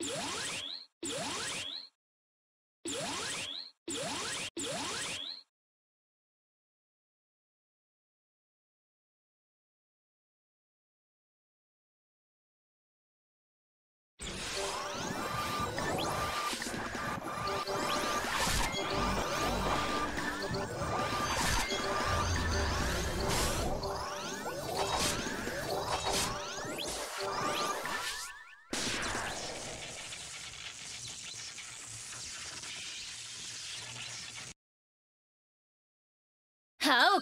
Yeah.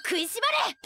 食いしばれ。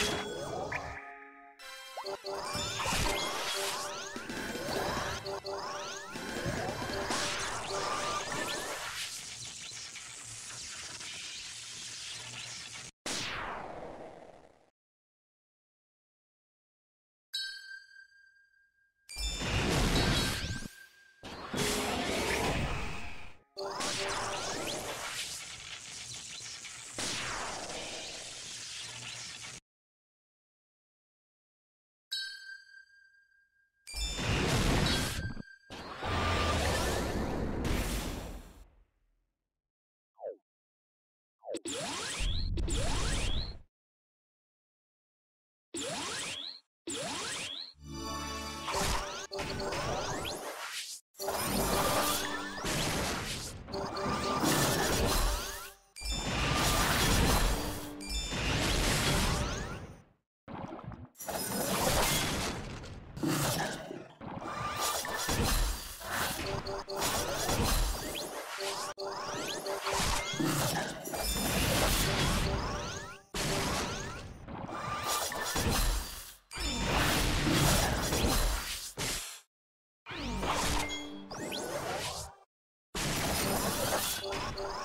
Oh, my God.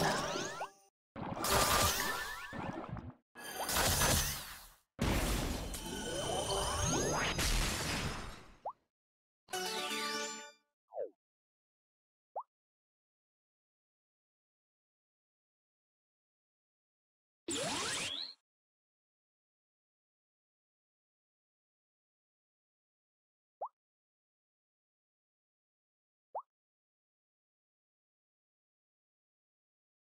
Father.